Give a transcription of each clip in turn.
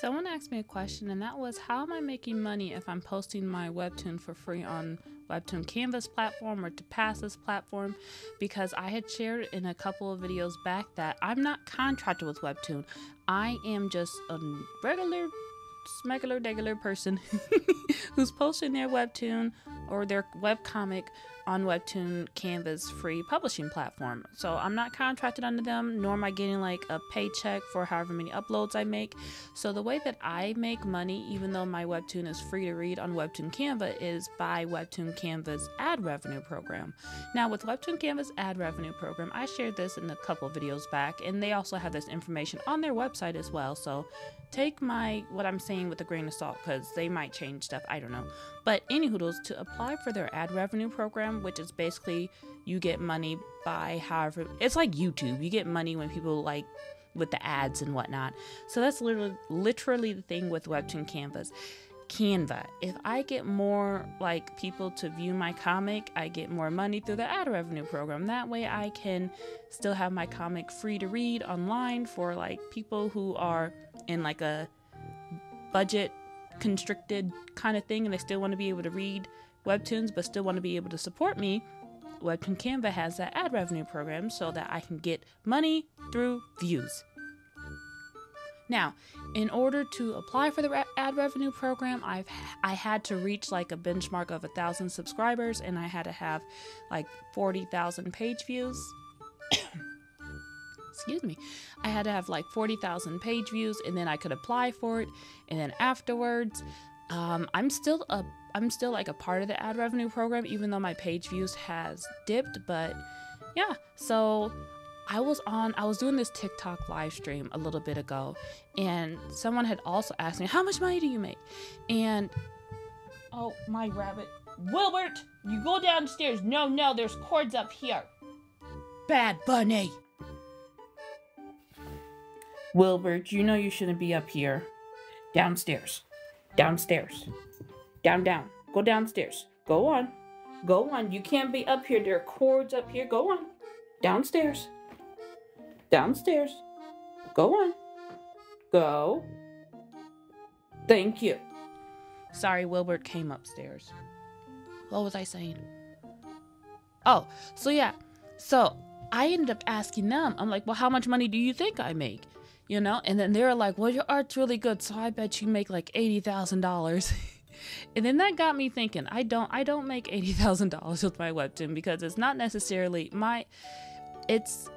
Someone asked me a question, and that was how am I making money if I'm posting my webtoon for free on Webtoon Canvas platform or Tapas's platform? Because I had shared in a couple of videos back that I'm not contracted with Webtoon. I am just a regular, smegular, degular person who's posting their webtoon or their webcomic on Webtoon Canvas free publishing platform. So I'm not contracted under them, nor am I getting like a paycheck for however many uploads I make. So the way that I make money, even though my Webtoon is free to read on Webtoon Canva, is by Webtoon Canva's ad revenue program. Now, with Webtoon Canva's ad revenue program, I shared this in a couple videos back, and they also have this information on their website as well. So take my what I'm saying with a grain of salt because they might change stuff. I don't know. But any hoodles to apply for their ad revenue program, which is basically you get money by however it's like YouTube. You get money when people like with the ads and whatnot. So that's literally literally the thing with Webtoon Canvas. Canva. If I get more like people to view my comic, I get more money through the ad revenue program. That way I can still have my comic free to read online for like people who are in like a budget constricted kind of thing and they still want to be able to read webtoons but still want to be able to support me. Webtoon Canva has that ad revenue program so that I can get money through views. Now, in order to apply for the ad revenue program, I've I had to reach like a benchmark of a thousand subscribers, and I had to have like forty thousand page views. Excuse me. I had to have like forty thousand page views, and then I could apply for it. And then afterwards, um, I'm still a I'm still like a part of the ad revenue program, even though my page views has dipped. But yeah, so I was on, I was doing this TikTok live stream a little bit ago, and someone had also asked me, How much money do you make? And oh, my rabbit, Wilbert, you go downstairs. No, no, there's cords up here. Bad bunny. Wilbert, you know you shouldn't be up here. Downstairs. Downstairs. Down, down. Go downstairs. Go on. Go on. You can't be up here. There are cords up here. Go on. Downstairs. Downstairs. Go on. Go. Thank you. Sorry, Wilbert came upstairs. What was I saying? Oh, so yeah. So I ended up asking them, I'm like, well, how much money do you think I make? You know? And then they were like, well, your art's really good, so I bet you make like $80,000. and then that got me thinking, I don't I don't make $80,000 with my webtoon because it's not necessarily my it's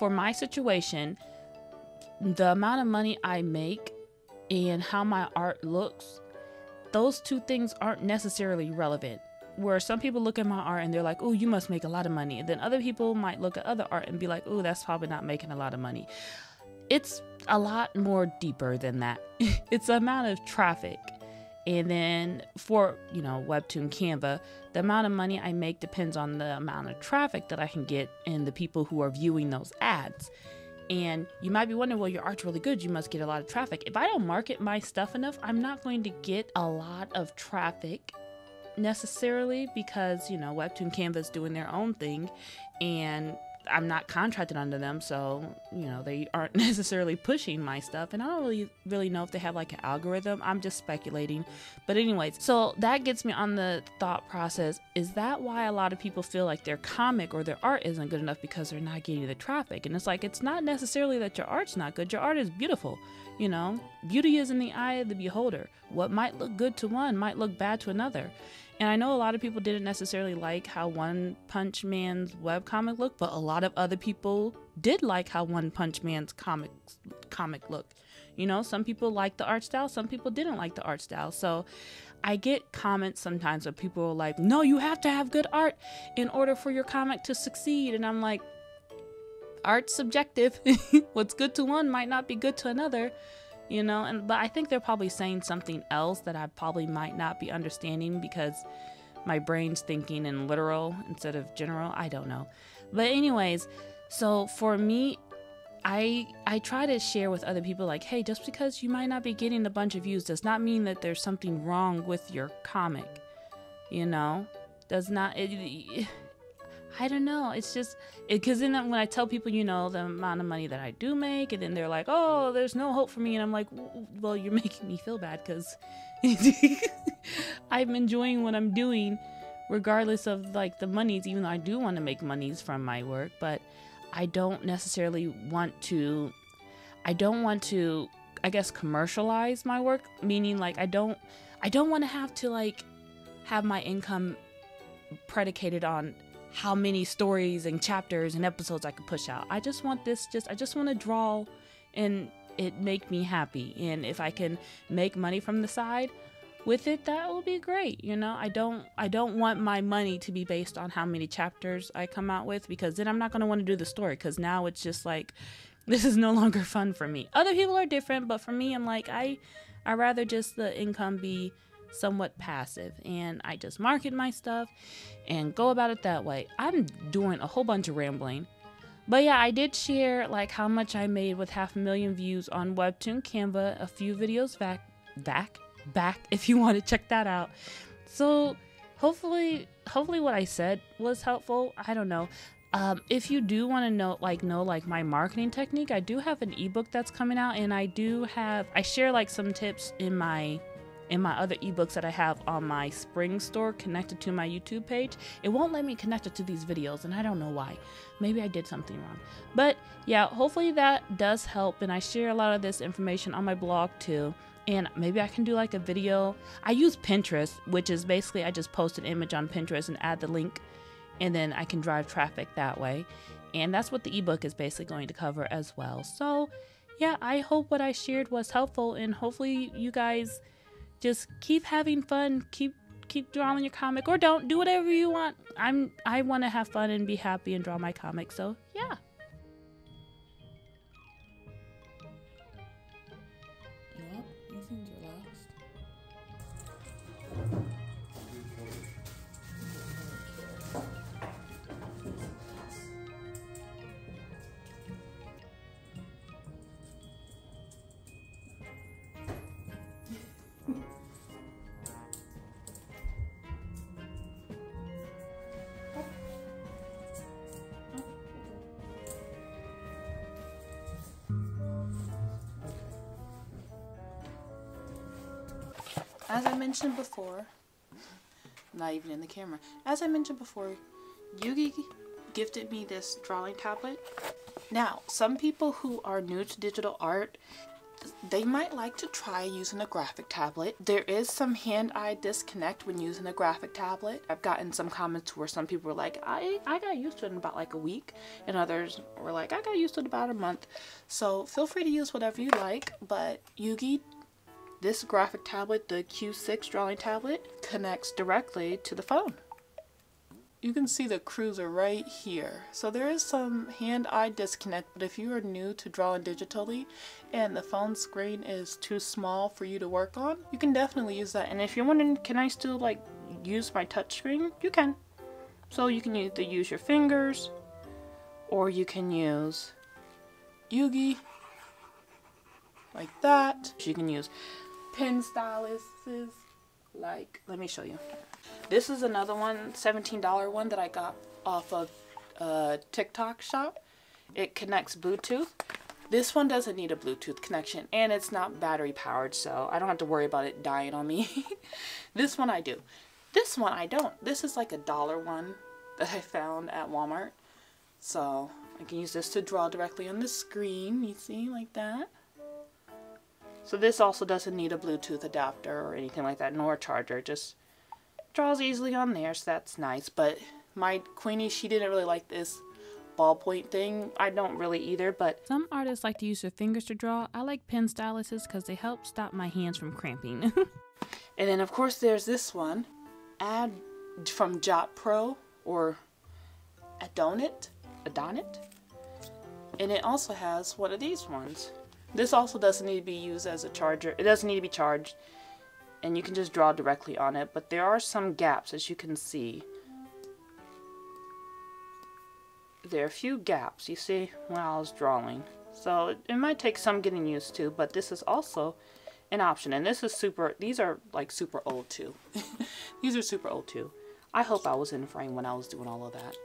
for my situation, the amount of money I make and how my art looks, those two things aren't necessarily relevant. Where some people look at my art and they're like, oh, you must make a lot of money. And then other people might look at other art and be like, oh, that's probably not making a lot of money. It's a lot more deeper than that. it's the amount of traffic and then for, you know, Webtoon Canva, the amount of money I make depends on the amount of traffic that I can get and the people who are viewing those ads. And you might be wondering, well, your art's really good. You must get a lot of traffic. If I don't market my stuff enough, I'm not going to get a lot of traffic necessarily because, you know, Webtoon Canva is doing their own thing and I'm not contracted under them, so you know they aren't necessarily pushing my stuff. And I don't really really know if they have like an algorithm. I'm just speculating. But anyways, so that gets me on the thought process: is that why a lot of people feel like their comic or their art isn't good enough because they're not getting the traffic? And it's like it's not necessarily that your art's not good. Your art is beautiful. You know, beauty is in the eye of the beholder. What might look good to one might look bad to another. And I know a lot of people didn't necessarily like how One Punch Man's webcomic looked, but a lot of other people did like how One Punch Man's comic comic looked. You know, some people liked the art style, some people didn't like the art style. So I get comments sometimes where people are like, no, you have to have good art in order for your comic to succeed. And I'm like, art's subjective. What's good to one might not be good to another you know? And but i think they're probably saying something else that i probably might not be understanding because my brain's thinking in literal instead of general. I don't know. But anyways so for me i i try to share with other people like hey just because you might not be getting a bunch of views does not mean that there's something wrong with your comic you know? Does not it, I don't know. It's just because then when I tell people, you know, the amount of money that I do make, and then they're like, "Oh, there's no hope for me," and I'm like, "Well, you're making me feel bad because I'm enjoying what I'm doing, regardless of like the monies. Even though I do want to make monies from my work, but I don't necessarily want to. I don't want to. I guess commercialize my work, meaning like I don't. I don't want to have to like have my income predicated on how many stories and chapters and episodes I could push out. I just want this just I just want to draw and it make me happy. And if I can make money from the side with it, that will be great. You know, I don't I don't want my money to be based on how many chapters I come out with because then I'm not going to want to do the story cuz now it's just like this is no longer fun for me. Other people are different, but for me I'm like I I rather just the income be somewhat passive and I just market my stuff and go about it that way. I'm doing a whole bunch of rambling. But yeah, I did share like how much I made with half a million views on Webtoon Canva a few videos back back back if you want to check that out. So hopefully hopefully what I said was helpful. I don't know. Um, if you do want to know like know like my marketing technique, I do have an ebook that's coming out and I do have I share like some tips in my in my other ebooks that I have on my Spring store connected to my YouTube page, it won't let me connect it to these videos, and I don't know why. Maybe I did something wrong. But yeah, hopefully that does help, and I share a lot of this information on my blog too. And maybe I can do like a video. I use Pinterest, which is basically I just post an image on Pinterest and add the link, and then I can drive traffic that way. And that's what the ebook is basically going to cover as well. So, yeah, I hope what I shared was helpful, and hopefully you guys just keep having fun, keep keep drawing your comic or don't do whatever you want. I'm I want to have fun and be happy and draw my comic. So, yeah. As I mentioned before, not even in the camera. As I mentioned before, UGEE gifted me this drawing tablet. Now, some people who are new to digital art, they might like to try using a graphic tablet. There is some hand-eye disconnect when using a graphic tablet. I've gotten some comments where some people were like, I, I got used to it in about like a week, and others were like, I got used to it about a month. So feel free to use whatever you like, but UGEE this graphic tablet, the Q6 drawing tablet, connects directly to the phone. You can see the cruiser right here. So there is some hand-eye disconnect, but if you are new to drawing digitally and the phone screen is too small for you to work on, you can definitely use that. And if you're wondering, can I still like use my touchscreen? You can. So you can either use your fingers or you can use UGEE like that. You can use pen styluses like let me show you. This is another one $17 one that I got off of uh, TikTok shop. It connects Bluetooth. This one doesn't need a Bluetooth connection and it's not battery powered so I don't have to worry about it dying on me. This one I do. This one I don't. This is like a dollar one that I found at Walmart. So I can use this to draw directly on the screen you see like that so this also doesn't need a Bluetooth adapter or anything like that, nor a charger. Just draws easily on there, so that's nice. But my Queenie, she didn't really like this ballpoint thing. I don't really either, but... Some artists like to use their fingers to draw. I like pen styluses because they help stop my hands from cramping. and then, of course, there's this one. Add from Jot Pro or Adonit. Adonit? And it also has one of these ones. This also doesn't need to be used as a charger. It doesn't need to be charged. And you can just draw directly on it. But there are some gaps, as you can see. There are a few gaps, you see, while I was drawing. So it, might take some getting used to, but this is also an option. And this is super, these are like super old too. these are super old too. I hope I was in frame when I was doing all of that.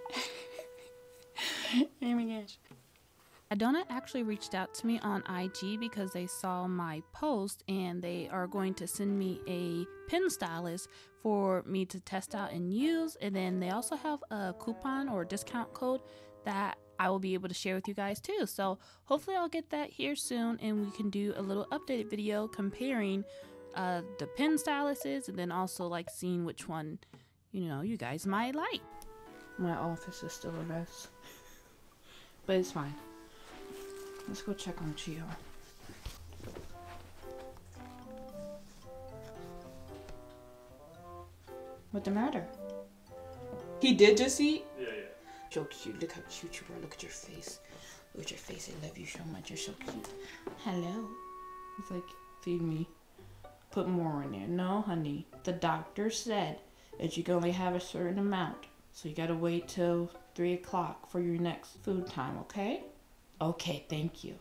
oh my. Adonit actually reached out to me on IG because they saw my post and they are going to send me a pen stylus for me to test out and use. And then they also have a coupon or discount code that I will be able to share with you guys too. So hopefully I'll get that here soon and we can do a little updated video comparing uh, the pen styluses and then also like seeing which one, you know, you guys might like. My office is still a mess. But it's fine. Let's go check on Chio. What the matter? He did just eat? Yeah, yeah. So cute. Look how cute you are. Look at your face. Look at your face. I love you so much. You're so cute. Hello. He's like, feed me. Put more in there. No, honey. The doctor said that you can only have a certain amount. So you gotta wait till 3 o'clock for your next food time, okay? Okay, thank you.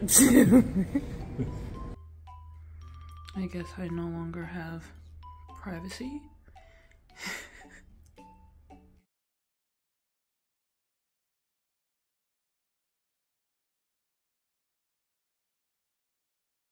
I guess I no longer have privacy.